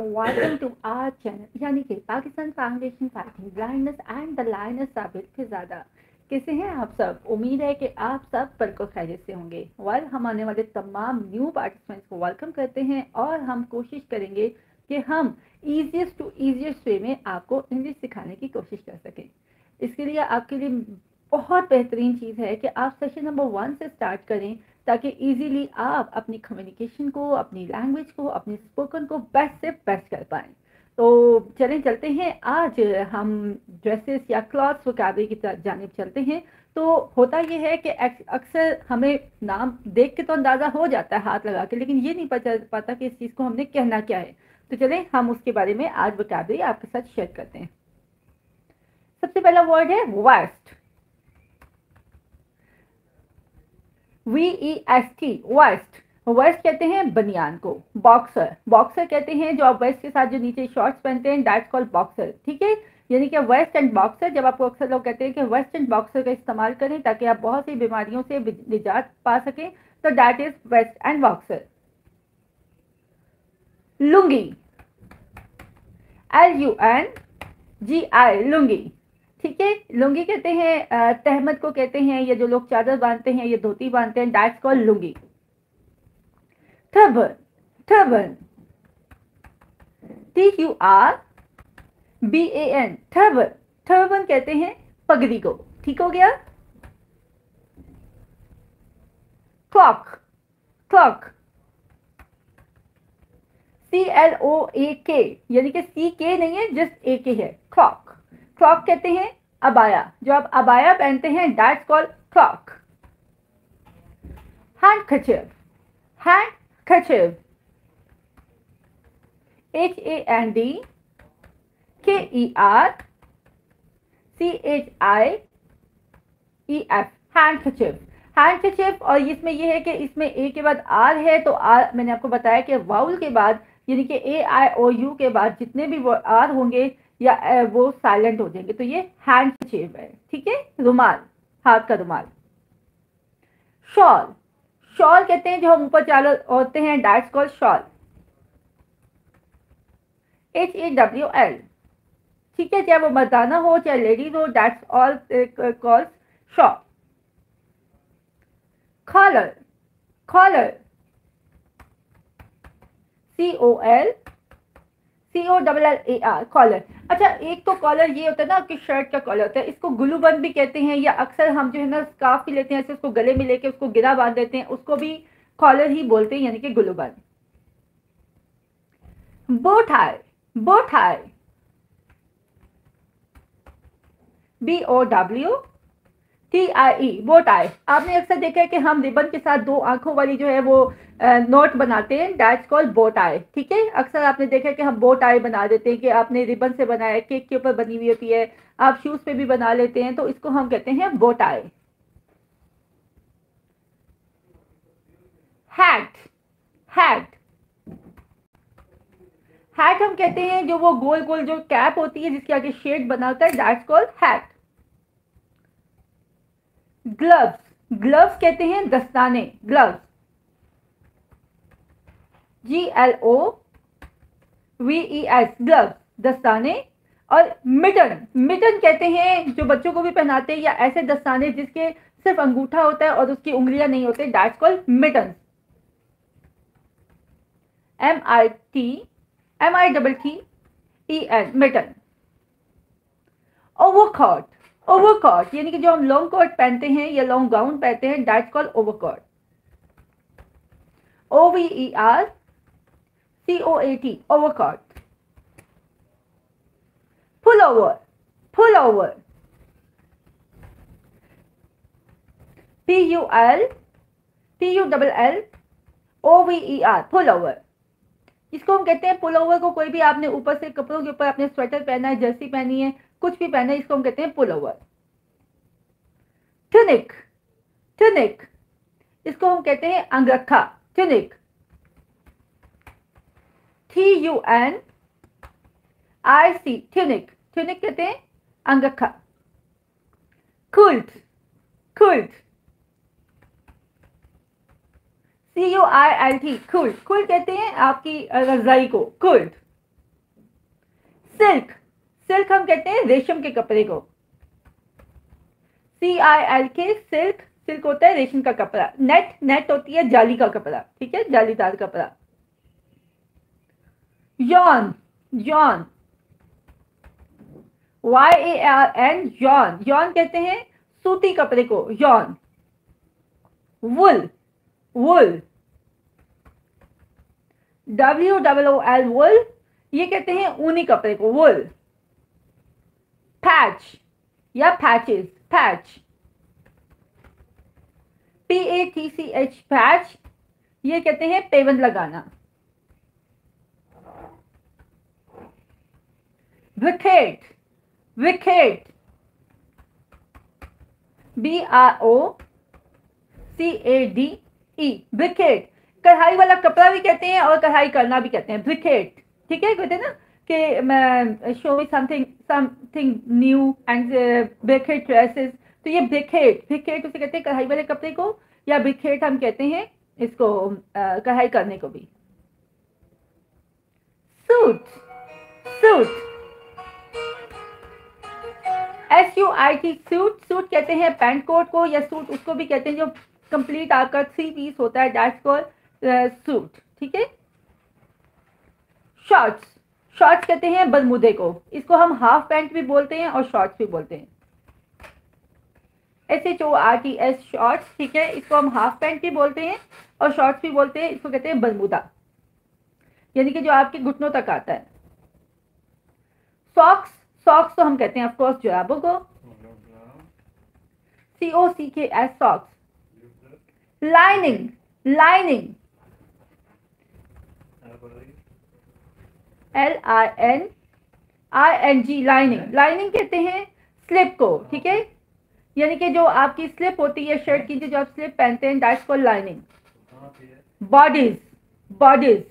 Welcome to our channel यानी कि Pakistan foundation fighting, blindness and the कैसे हैं आप सब? उम्मीद है कि आप सब खैरियत से होंगे। वेल हम आने वाले तमाम न्यू पार्टिसिपेंट्स को वेलकम करते हैं और हम कोशिश करेंगे कि हम ईजिएस्ट टू ईजिएस्ट वे में आपको इंग्लिश सिखाने की कोशिश कर सकें। इसके लिए आपके लिए बहुत बेहतरीन चीज़ है कि आप सेशन नंबर वन से स्टार्ट करें। ताकि इजीली आप अपनी कम्युनिकेशन को, अपनी लैंग्वेज को, अपनी स्पोकन को बेस्ट से बेस्ट कर पाएँ। तो चलें, चलते हैं। आज हम ड्रेसेस या क्लॉथ्स वकाबरी की जानब चलते हैं। तो होता यह है कि अक्सर हमें नाम देख के तो अंदाज़ा हो जाता है हाथ लगा के, लेकिन ये नहीं पता, पाता कि इस चीज़ को हमने कहना क्या है। तो चलें, हम उसके बारे में आज वकाबरी आपके साथ शेयर करते हैं। सबसे पहला वर्ड है vest V E S T vest vest कहते हैं बनियान को बॉक्सर बॉक्सर कहते हैं जो आप वेस्ट के साथ जो नीचे शॉर्ट्स पहनते हैं दैट्स कॉल्ड बॉक्सर ठीक है? यानी कि वेस्ट एंड बॉक्सर जब आपको अक्सर लोग कहते हैं कि वेस्ट एंड बॉक्सर का इस्तेमाल करें ताकि आप बहुत सी बीमारियों से निजात पा सकें तो that is vest and boxer lungi. L U N G I lungi. ठीक है? लुंगी कहते हैं तहमद को कहते हैं, या जो लोग चादर बांधते हैं या धोती बांधते हैं that's call lungi. Turban turban T U R B A N turban turban कहते हैं पगड़ी को। ठीक हो गया? Cloak cloak C L O A K यानी कि सी के नहीं है जस्ट ए के है। क्लॉक फ्रॉक कहते हैं अबाया। जो आप अबाया पहनते हैं that's called frock. Handkerchief handkerchief H A N D K E R C H I E F handkerchief handkerchief और इसमें यह है कि इसमें ए के बाद आर है तो आर मैंने आपको बताया कि वाउल के बाद, यानी कि ए आई ओ यू के बाद जितने भी आर होंगे या वो साइलेंट हो जाएँगे। तो ये हैंड शेप है, ठीक है? रुमाल, हाथ का रुमाल। शॉल शॉल कहते हैं जो हम ऊपर चाल होते हैं that's call shawl H A W L ठीक है? चाहे वो मर्दाना हो, चाहे लेडीज़ हो that's all call shawl collar collar C O L C O double L A R collar अच्छा एक तो कॉलर ये होता है ना कि शर्ट का कॉलर होता है। इसको गुलू बंद भी कहते हैं या अक्सर हम जो है ना स्काफ भी लेते हैं, ऐसे उसको गले में लेके उसको गिरा बाँध देते हैं, उसको भी कॉलर ही बोलते हैं, यानी कि गुलू बंद bow tie bow tie B O W T I E bow tie आपने अक्सर देखा है कि हम रिबन के साथ दो आँखों वाली जो है वो नोट बनाते हैं डैट्स कॉल बोट आई ठीक है? अक्सर आपने देखा है कि हम बोट आई बना देते हैं कि आपने रिबन से बनाया केक के ऊपर बनी हुई होती है, आप शूज़ पे भी बना लेते हैं तो इसको हम कहते हैं bow tie hat hat hat हम कहते हैं जो वो गोल गोल जो कैप होती है, जिसके आगे शेड बनाता है that's call hat gloves gloves कहते हैं दस्ताने gloves G L O V E S gloves दस्ताने. और मिटन मिटन कहते हैं जो बच्चों को भी पहनाते हैं या ऐसे दस्ताने जिसके सिर्फ़ अंगूठा होता है और उसकी उंगलियाँ नहीं होते that's call mitten M I T M I double T E N mitten overcoat overcoat यानी कि जो हम लॉन्ग कोट पहनते हैं या लॉन्ग गाउन पहनते हैं that's call overcoat O V E R C O A T overcoat pullover pullover P U L P U double L O V E R pullover इसको हम कहते हैं पुल ओवर को कोई भी आपने ऊपर से कपड़ों के ऊपर अपने स्वेटर पहना है जर्सी पहनी है कुछ भी पहने, इसको हम कहते हैं पुल ओवर टनिक टनिक इसको हम कहते हैं अंगरखा tunic T U N I C tunic tunic कहते हैं अंगरखा। Quilt quilt C U I L T quilt quilt कहते हैं आपकी रजाई को कुल्ट सिल्क सिल्क हम कहते हैं रेशम के कपड़े को। C I L K silk silk होता है रेशम का कपड़ा। नेट नेट होती है जाली का कपड़ा, ठीक है? जालीदार कपड़ा। Yarn yarn. Y A R N yarn. Yarn कहते हैं सूती कपड़े को, yarn. Wool wool. W double O L wool. ये कहते हैं ऊनी कपड़े को, वुल। पैच या patches patch P A T C H patch ये कहते हैं पेवन लगाना। Brocade brocade B R O C A D E brocade कढ़ाई वाला कपड़ा भी कहते हैं और कढ़ाई करना भी कहते हैं। विकेट ठीक है, कहते हैं ना? कि show me something something new and brocade dresses तो ये भिखेट भिखेट उसे कहते हैं? कढ़ाई वाले कपड़े को? या भिखेट हम कहते हैं इसको कढ़ाई करने को भी। Suit suit S U I T suit suit कहते हैं पैंट कोट को या सूट उसको भी कहते हैं जो कंप्लीट आकर थ्री पीस होता है डैट्स को सूट ठीक है? शॉर्ट्स शॉर्ट्स कहते हैं, बलमुदे को। इसको हम हाफ़ पैंट भी बोलते हैं और शॉर्ट्स भी बोलते हैं। S H O R T S shorts ठीक है? इसको हम हाफ़ पैंट भी बोलते हैं और शॉर्ट्स भी बोलते हैं। इसको कहते हैं बलमुदा। यानी कि जो आपके घुटनों तक आता है। सॉक्स सॉक्स तो हम कहते हैं ऑफकोर्स जुराबों को। C O C K S socks lining lining L I N I N G lining lining कहते हैं स्लिप को ठीक है? यानी कि जो आपकी स्लिप होती है शर्ट की जो आप स्लिप पहनते हैं that's called lining bodice bodice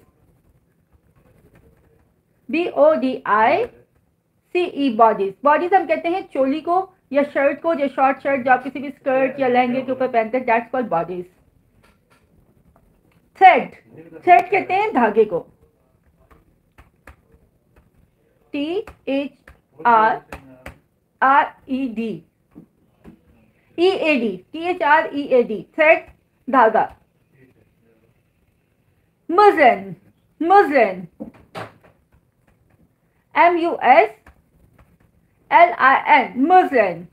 B O D I C E bodice bodice हम कहते हैं चोली को या शर्ट को या शॉर्ट शर्ट जो आप किसी भी स्कर्ट या लहंगे के ऊपर पहनते हैं that's called bodice thread thread कहते हैं धागे को. T H R R E D E A D T H R E A D thread धागा. Muslin muslin M U S L I N muslin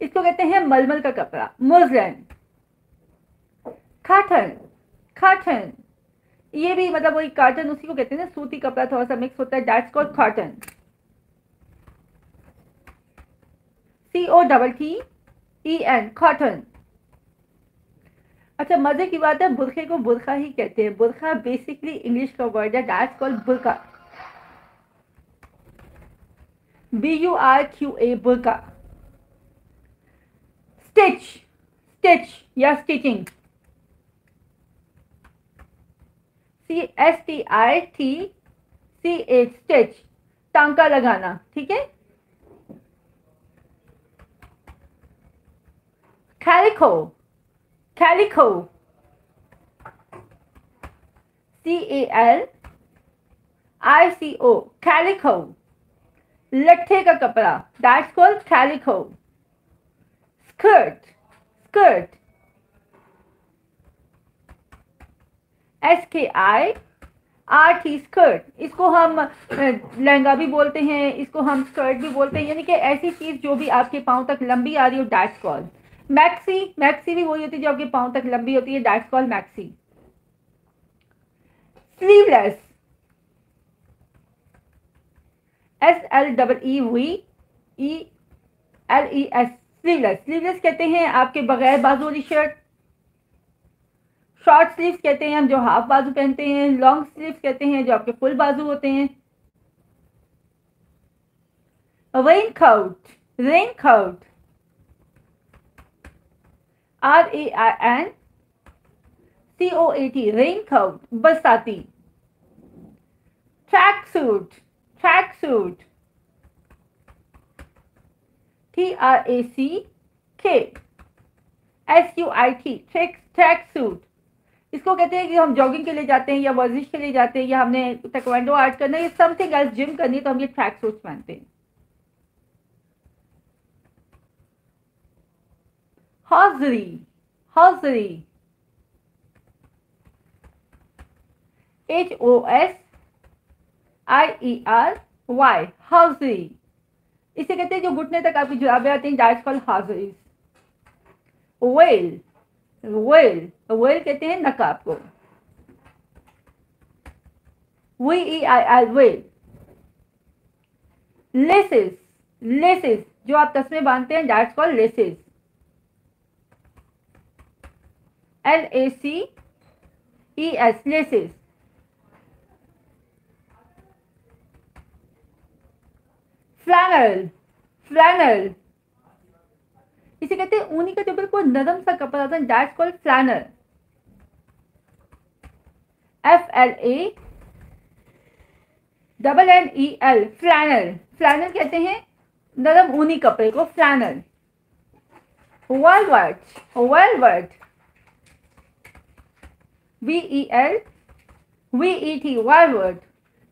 इसको कहते हैं मलमल का कपड़ा. मुजन खाठन खाटन ये भी मतलब वही कार्टन उसी को कहते हैं ना, सूती कपड़ा थोड़ा सा मिक्स होता है that's called cotton C O double T E N cotton अच्छा मज़े की बात है, बुरखे को बुरखा ही कहते हैं। बुरखा बेसिकली इंग्लिश का वर्ड है that's called burqa. B U R Q A burqa stitch stitch या stitching S T I T C H H stitch टांका लगाना, ठीक है? Calico calico C A L I C O calico लट्ठे का कपड़ा that's called calico skirt skirt S K I R T skirt इसको हम लहंगा भी बोलते हैं, इसको हम स्कर्ट भी बोलते हैं, यानी कि ऐसी चीज़ जो भी आपके पाँव तक लंबी आ रही हो डैट्स कॉल मैक्सी मैक्सी भी वही होती है जो आपके पाँव तक लंबी होती है that's call maxi sleeveless S L double E V E L E S sleeveless sleeveless कहते हैं आपके बगैर बाजू वाली शर्ट शॉर्ट स्लीव्स कहते हैं, हम जो हाफ़ बाजू पहनते हैं लॉन्ग स्लीव्स कहते हैं, जो आपके फुल बाजू होते हैं। Raincoat raincoat R A I N C O A T raincoat बरसाती। Track suit track suit T R A C K S U I T track track suit इसको कहते हैं कि हम जॉगिंग के लिए जाते हैं या वर्जिश के लिए जाते हैं या हमने टेक्वांडो आर्ट करना या समथिंग एल्स जिम करनी है तो हम ये ट्रैक सूट पहनते हैं। Hosiery hosiery. H O S I E R Y hosiery. इसे कहते हैं जो घुटने तक आपकी जुराबे आती हैं that's called hosieries veil veil veil कहते हैं नकाब को V E I I veil laces laces जो आप तस्में बांधते हैं that's called laces L A C E S laces flannel flannel इसे कहते हैं ऊनी का जो बिल्कुल नरम सा कपड़ा होता है that's called flannel F L A double N E L flannel flannel कहते हैं नरम ऊनी कपड़े को flannel velvet velvet V E L V E T velvet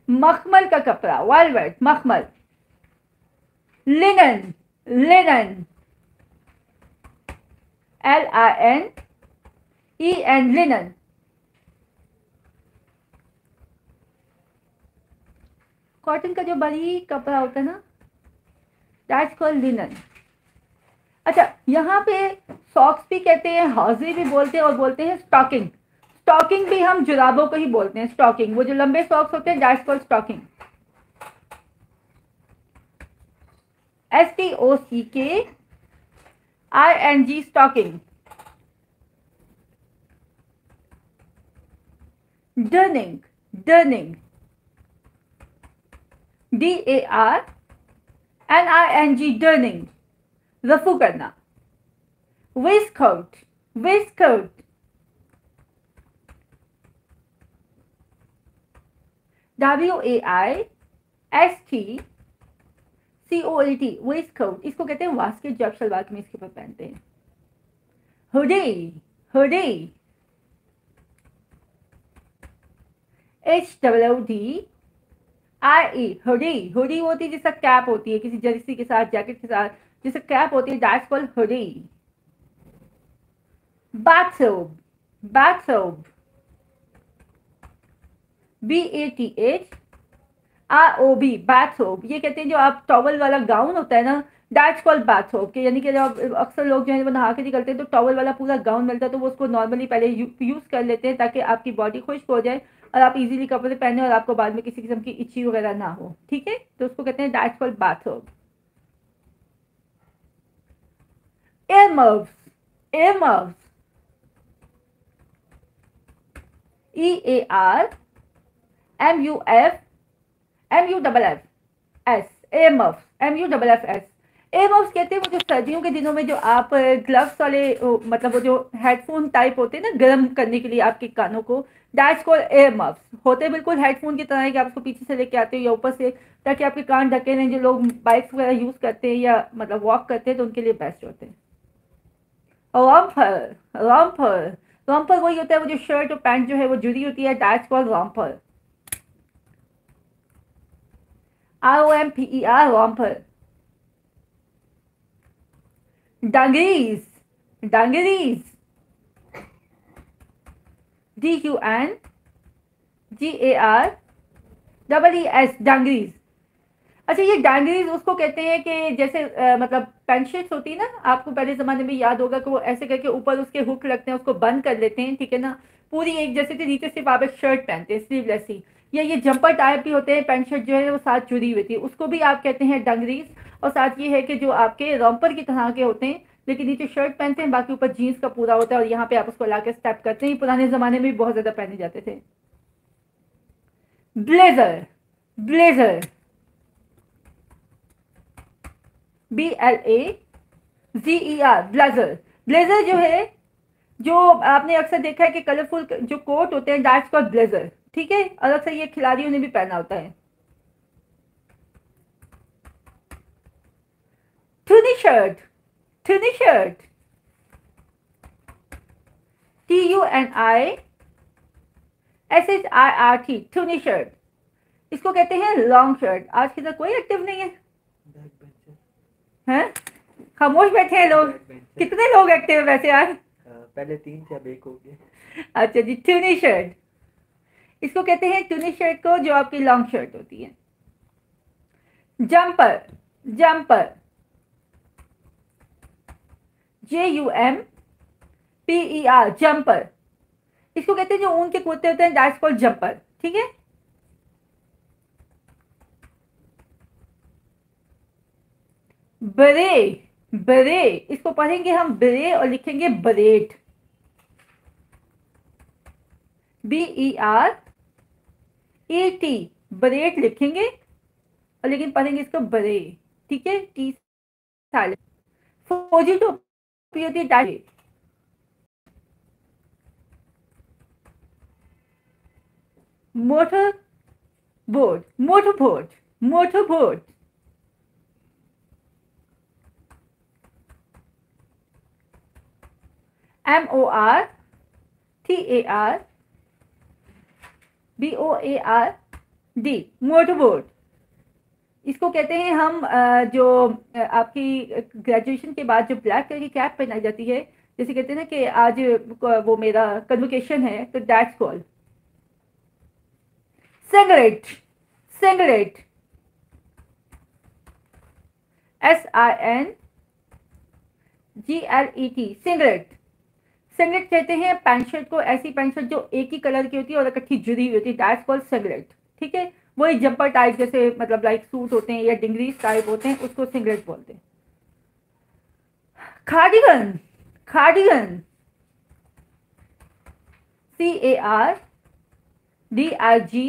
मखमल का कपड़ा वेलवर्ट मखमल। Linen linen L I N E N linen cotton का जो बड़ी कपड़ा होता है ना दैट्स कॉल्ड लिनन अच्छा यहाँ पे सॉक्स भी कहते हैं हाजरी भी बोलते हैं और बोलते हैं स्टॉकिंग स्टॉकिंग भी हम जुराबों को ही बोलते हैं स्टॉकिंग वो जो लंबे सॉक्स होते हैं that's called stocking S T O C K I N G stocking darning darning D A R N I N G darning रफू करना waistcoat waistcoat W A I S T O L T waistcoat इसको कहते हैं वास्केट जब शलवार कमीज के ऊपर पहनते हैं। Hoodie hoodie H W D I E hoodie hoodie होती है जिसका कैप होती है, किसी जर्सी के साथ, जैकेट के साथ, जिसका कैप होती है, that's called hoodie bathrobe bathrobe B A T H R O B bathrobe ये कहते हैं जो आप टॉवल वाला गाउन होता है ना दैट्स कॉल्ड बाथरोब के यानी कि जब अक्सर लोग जो है वो नहा के निकलते हैं तो टॉवल वाला पूरा गाउन मिलता है तो वो उसको नॉर्मली पहले यूज़ कर लेते हैं, ताकि आपकी बॉडी खुश्क हो जाए और आप इजीली कपड़े पहने और आपको बाद में किसी किस्म की इच्छी वगैरह ना हो। ठीक है? तो उसको कहते हैं that's called bathrobe earmuffs earmuffs E A R M U F M U double F S A muff M U double F S A muffs कहते हैं वो जो सर्दियों के दिनों में जो आप ग्लव्स वाले मतलब वो जो हेडफोन टाइप होते हैं ना, गर्म करने के लिए आपके कानों को दैट्स कॉल एयर मफ्स होते बिल्कुल हेडफोन की तरह है कि आप उसको पीछे से लेके आते हो या ऊपर से, ताकि आपके कान ढके रहें। जो लोग बाइक्स वगैरह यूज़ करते हैं या मतलब वॉक करते हैं तो उनके लिए बेस्ट होते हैं। रॉम्फर रॉम्फर रॉम्फर वही होता है, वो जो शर्ट और पैंट जो है, वो जुड़ी होती है that's call romper R O M P E R romper. Dungarees. Dungarees. D U N G A R double E S dungarees अच्छा ये डांगरीज उसको कहते हैं कि जैसे आ, मतलब पेंट शर्ट्स होती है ना आपको पहले ज़माने में याद होगा कि वो ऐसे करके ऊपर उसके हुक लगते हैं उसको बंद कर लेते हैं ठीक है ना पूरी एक जैसे थी नीचे सिर्फ़ आप एक शर्ट पहनते हैं स्लीवलेस ही या, ये जंपर टाइप भी होते हैं पेंट शर्ट जो है, वो साथ जुड़ी हुई थी। उसको भी आप कहते हैं डंगरीज और साथ ये है कि जो आपके रॉम्पर की तरह के होते हैं, लेकिन नीचे शर्ट पहनते हैं, बाकी ऊपर जीन्स का पूरा होता है और यहाँ पे आप उसको ला के स्टेप करते हैं। पुराने ज़माने में भी बहुत ज़्यादा पहने जाते थे। Blazer blazer B L A G E R blazer blazer जो है, जो आपने अक्सर देखा है कि कलरफुल जो कोट होते हैं दैट्स कॉल्ड ब्लेजर ठीक है? और अक्सर ये खिलाड़ियों ने भी पहना होता है। थुनी shirt थुनी shirt T U N I S H I R T टूनी shirt इसको कहते हैं लॉन्ग शर्ट आज की तरह कोई एक्टिव नहीं है। हैं? खामोश बैठे हैं लोग। कितने लोग एक्टिव है वैसे आज? पहले तीन थे अब एक हो गए। अच्छा जी टूनी शर्ट इसको कहते हैं टूनी शर्ट को, जो आपकी लॉन्ग शर्ट होती है। Jumper jumper J U M P E R jumper इसको कहते हैं जो ऊन के कुर्ते होते हैं दैट्स कॉल्ड जंपर ठीक है? बरे बरे इसको पढ़ेंगे हम बरे और लिखेंगे beret B E R A T beret लिखेंगे और लेकिन पढ़ेंगे इसको बरे ठीक है? टी साइलेंट फौजी टोपी होती है mortarboard mortarboard mortarboard M O R T A R B O A R D mortarboard इसको कहते हैं हम जो आपकी ग्रेजुएशन के बाद जो ब्लैक कलर की कैप पहनाई जाती है, जैसे कहते हैं ना कि आज वो मेरा कन्वोकेशन है तो that's call singlet singlet S I N G L E T singlet singlet कहते हैं पैंट शर्ट को ऐसी पैंट शर्ट जो एक ही कलर की होती है और इकट्ठी जुड़ी हुई होती है दैट्स कॉल्ड सिगरेट ठीक है? वही जंपर टाइप जैसे मतलब लाइक सूट होते हैं या डिंगरीज टाइप होते हैं, उसको सिगरेट बोलते हैं। Cardigan cardigan C A R D I G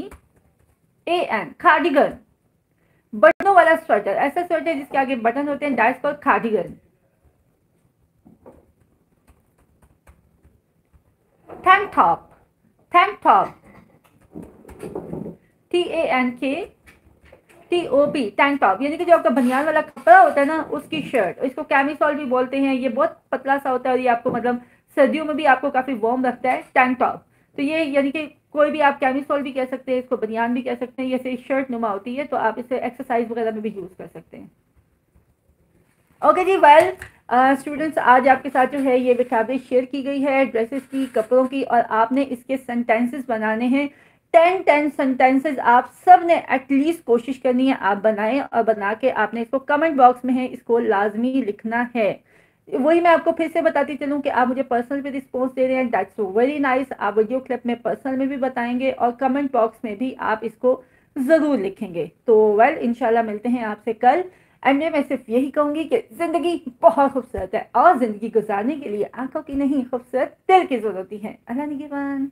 A N cardigan बटनों वाला स्वेटर ऐसा स्वेटर जिसके आगे बटन होते हैं that's called cardigan tank top. Tank top. T A N K T O P tank top यानी कि जो आपका बनियान वाला कपड़ा होता है ना, उसकी शर्ट इसको कैमिसॉल भी बोलते हैं। ये बहुत पतला सा होता है और ये आपको मतलब सर्दियों में भी आपको काफ़ी वार्म रखता है। टैंक टॉप तो ये यानी कि कोई भी आप कैमिसॉल भी कह सकते हैं, इसको बनियान भी कह सकते हैं जैसे शर्ट नुमा होती है तो आप इसे एक्सरसाइज वगैरह में भी यूज़ कर सकते हैं। ओके जी वेल स्टूडेंट्स आज आपके साथ जो है, ये विकाबरी शेयर की गई है ड्रेसेस की, कपड़ों की, और आपने इसके सेंटेंसेस बनाने हैं। टेन टेन सेंटेंसेस आप सबने एटलीस्ट कोशिश करनी है, आप बनाएँ और बना के आपने इसको कमेंट बॉक्स में है, इसको लाजमी लिखना है। वही मैं आपको फिर से बताती चलूँ कि आप मुझे पर्सनल पे रिस्पॉन्स दे रहे हैं दैट्स वेरी नाइस आप वीडियो क्लिप में पर्सनल में भी बताएँगे और कमेंट बॉक्स में भी आप इसको ज़रूर लिखेंगे। तो वेल इनशाला मिलते हैं आपसे कल। एंड मैं सिर्फ़ यही कहूँगी कि ज़िंदगी बहुत खूबसूरत है और ज़िंदगी गुजारने के लिए आँखों की नहीं, खूबसूरत दिल की ज़रूरत है। अल्लाह निगेबान